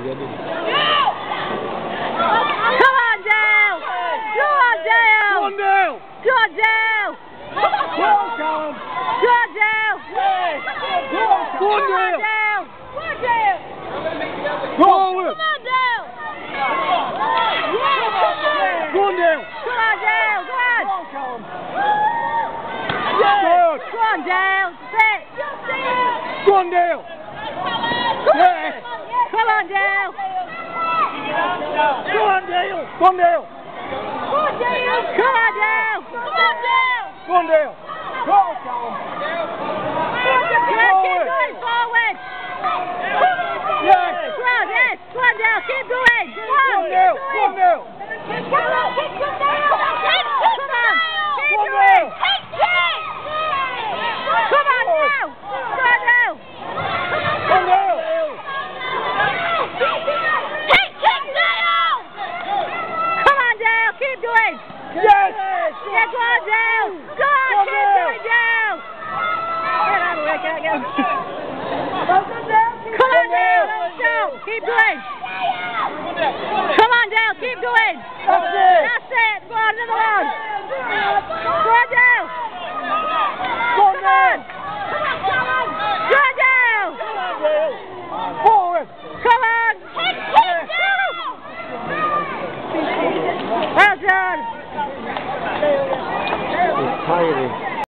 together. Come on, Dale! Go on, Dale! Dale! Go on, Dale! Go on, Callum! Go on, Dale! Go on, Come on, Dale! Dale! Come on, Dale! Go on, Will! Come on, Dale! Go on, Dale! Come on, Dale! Go on! Go on! Good! Go on, Dale! Go on, Dale! Come on, Dale! Go on, Dale! Go on, Dale! Come on, Dale! Come on, Dale! Come on, Dale! Go on, Dale! Go on! Yes, keep going forward! Yes! Go on, yes! Go on, Dale! Keep going! Go Go on, down! Come on! Dale! Go on, Dale! Come on! Keep going, Dale! Come on! Keep Go on, going! Dale! Come on, now! Go on, now! Go on, Dale! Kick, kick, Dale! Come on, Dale! Keep going! Yes! Yeah, go on, Dale! Go on, Go keep going, Dale! Get out of the way, go. Come on! Don't! Keep going! Come on, Dale! Keep going! tiring.